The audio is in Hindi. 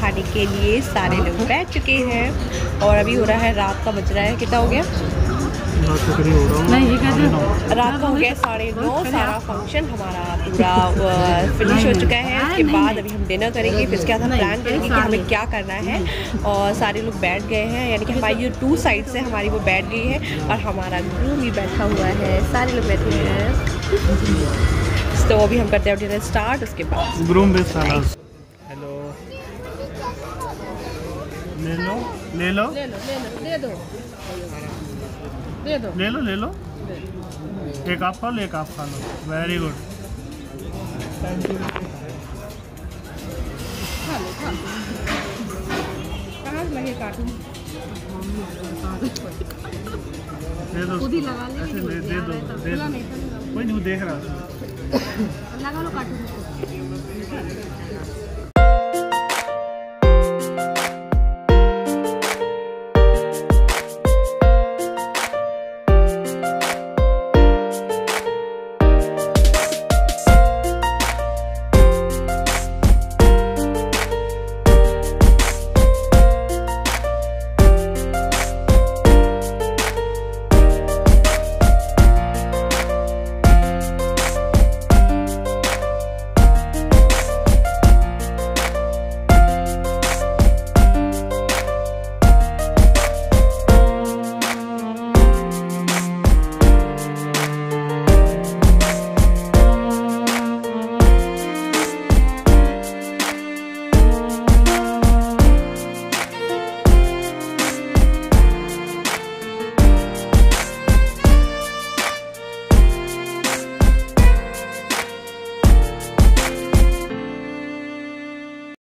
खाने के लिए। सारे लोग बैठ चुके हैं और अभी हो रहा है रात का बज रहा है। कितना हो गया? नहीं ये कहते रात का हो गया साढ़े नौ। सारा फ़ंक्शन हमारा पूरा फिनिश हो चुका है। उसके बाद अभी हम डिनर करेंगे। फिर उसके बाद हम प्लान करेंगे कि हमें क्या करना है। और सारे लोग बैठ गए हैं। यानी कि हमारी जो टू साइड से हमारी वो बैठ गई है और हमारा ग्रूम भी बैठा हुआ है। सारे लोग बैठे हुए हैं। तो अभी हम करते हैं डिनर स्टार्ट उसके बाद। ग्रूम विद सालास ले लो ले लो। ले लो ले लो दे दो। ले लो ले लो। एक आप खा लो एक आप खा लो। वेरी गुड खा लो खा कहाँ लगे कार्टून दे दो। खुद ही लगा ले ऐसे दे दे दो दे दो। कोई नहीं देख रहा था। लगा लो कार्टून